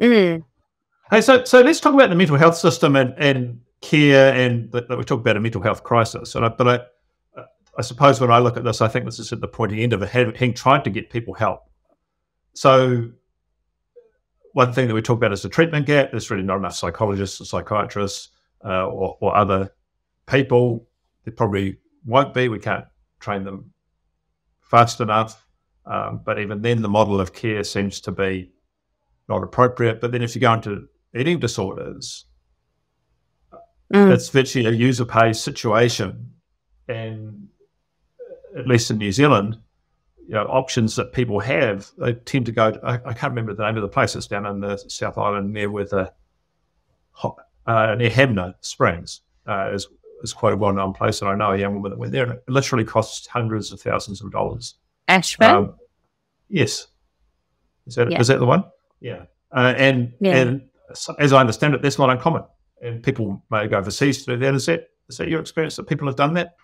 Mm. Hey, so so let's talk about the mental health system and, and care, and that, we talk about a mental health crisis. And I, but I, I suppose when I look at this, I think this is at the pointy end of it, having tried to get people help. So one thing that we talk about is the treatment gap. There's really not enough psychologists or psychiatrists uh, or, or, other people. There probably won't be. We can't train them fast enough. Um, but even then, the model of care seems to be not appropriate. But then, if you go into eating disorders, mm. it's virtually a user pays situation. And at least in New Zealand, you know, options that people have, they tend to go. I, I, can't remember the name of the place. It's down in the South Island near with a uh, near Hanmer Springs. Uh, is is quite a well known place, and I know a young woman that went there, and it literally costs hundreds of thousands of dollars. Ashburn. Um, yes. Is that yeah. is that the one? Yeah. Uh, and yeah. and as I understand it, that's not uncommon, and people may go overseas to do that. Is that is that your experience that people have done that?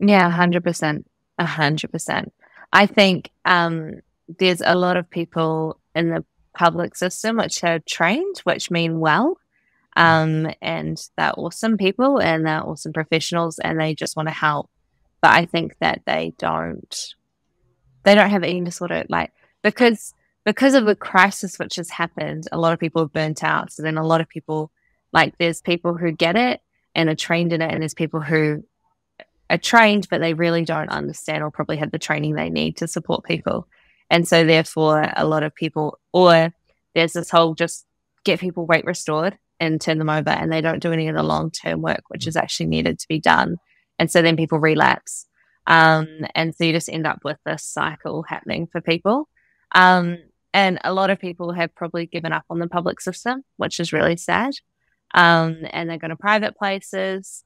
Yeah, hundred percent, hundred percent. I think um, there's a lot of people in the public system which are trained, which mean well. Um, and they're awesome people and they're awesome professionals and they just want to help. But I think that they don't, they don't have eating disorder, like because because of the crisis which has happened. A lot of people have burnt out. So then a lot of people, like there's people who get it and are trained in it, and there's people who are trained, but they really don't understand or probably have the training they need to support people. And so, therefore, a lot of people, or there's this whole just get people weight restored and turn them over, and they don't do any of the long term work, which is actually needed to be done. And so then people relapse. Um, and so you just end up with this cycle happening for people. Um, and a lot of people have probably given up on the public system, which is really sad. Um, and they're going to private places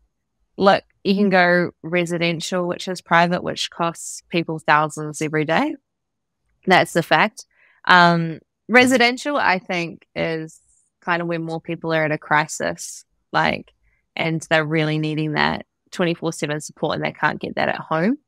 look, you can go residential, which is private, which costs people thousands every day. That's the fact. Um, residential, I think, is kind of when more people are at a crisis, like, and they're really needing that 24 7 support and they can't get that at home.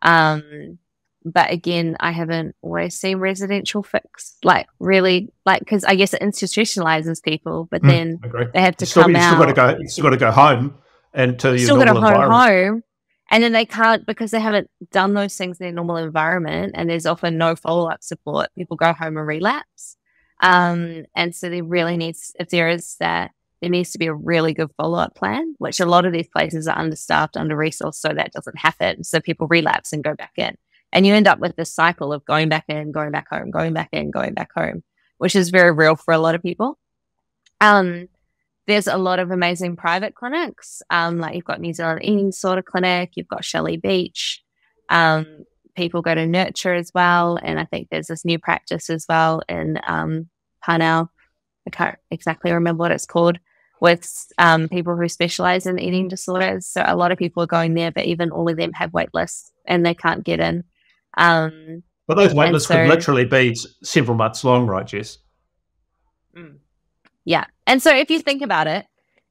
Um, but again, I haven't always seen residential fix like really like because I guess it institutionalizes people, but mm, then they have to still, come out. Still got to go. You still got to go home and to still got to home home and then they can't because they haven't done those things in their normal environment and there's often no follow-up support people go home and relapse um, and so there really needs if there is that there needs to be a really good follow-up plan which a lot of these places are understaffed under resourced so that doesn't happen so people relapse and go back in and you end up with this cycle of going back in going back home going back in going back home which is very real for a lot of people um, there's a lot of amazing private clinics. Um, like you've got New Zealand Eating Disorder Clinic, you've got Shelley Beach. Um, people go to Nurture as well, and I think there's this new practice as well in um, Parnell. I can't exactly remember what it's called with um, people who specialize in eating disorders. So a lot of people are going there, but even all of them have wait lists and they can't get in. Um, but those wait lists so, could literally be several months long, right, Jess? Mm. Yeah. And so if you think about it,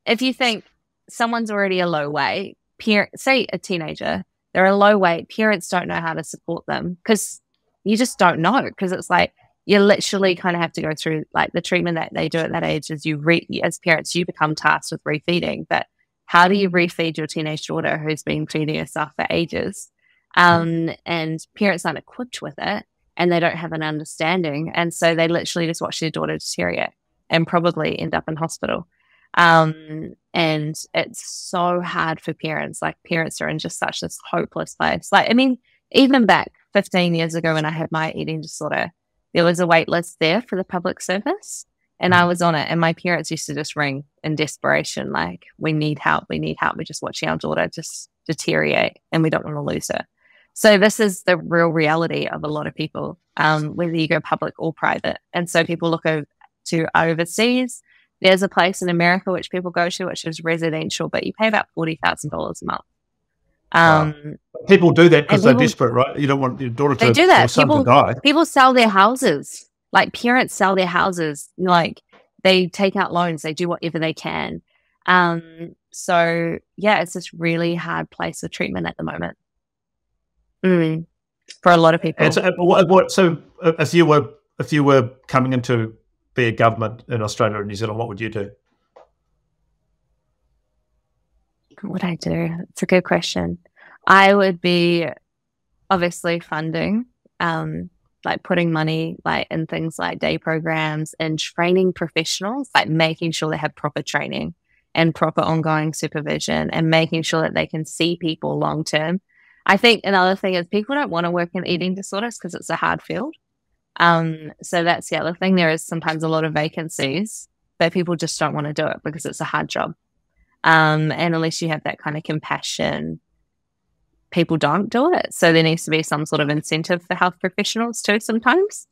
if you think someone's already a low weight, parent, say a teenager, they're a low weight, parents don't know how to support them because you just don't know. Because it's like you literally kind of have to go through like the treatment that they do at that age is you re- as parents, you become tasked with refeeding. But how do you refeed your teenage daughter who's been feeding herself for ages? Um, and parents aren't equipped with it and they don't have an understanding. And so they literally just watch their daughter deteriorate and probably end up in hospital. Um, and it's so hard for parents. Like parents are in just such this hopeless place. Like, I mean, even back 15 years ago when I had my eating disorder, there was a wait list there for the public service and I mm. was on it. And my parents used to just ring in desperation, like, we need help, we need help. We're just watching our daughter just deteriorate and we don't want to lose her. So this is the real reality of a lot of people, um, whether you go public or private. And so people look over, to overseas. There's a place in America which people go to, which is residential, but you pay about forty thousand dollars a month. Um, wow. People do that because they're desperate, right? You don't want your daughter to, they do that. people, die. People sell their houses. Like parents sell their houses. Like they take out loans. They do whatever they can. Um, so yeah, it's this really hard place of treatment at the moment. Mm, for a lot of people. And so, what, what, so if you were if you were coming into be a government in Australia or New Zealand, what would you do? What would I do? It's a good question. I would be obviously funding, um, like putting money like in things like day programs and training professionals, like making sure they have proper training and proper ongoing supervision and making sure that they can see people long term. I think another thing is people don't want to work in eating disorders because it's a hard field. Um, so that's the other thing. There is sometimes a lot of vacancies, but people just don't want to do it because it's a hard job. Um, and unless you have that kind of compassion, people don't do it. So there needs to be some sort of incentive for health professionals too sometimes.